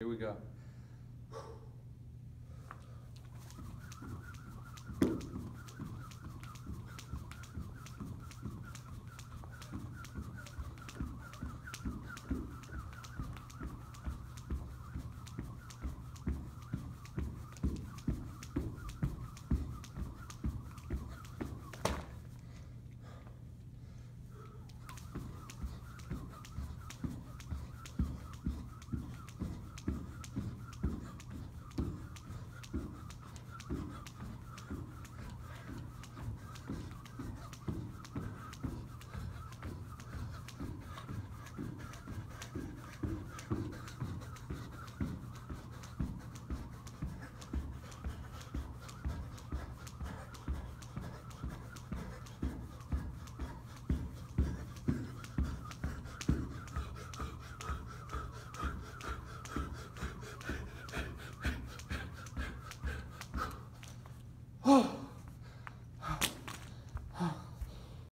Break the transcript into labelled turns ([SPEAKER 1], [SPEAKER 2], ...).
[SPEAKER 1] Here we go.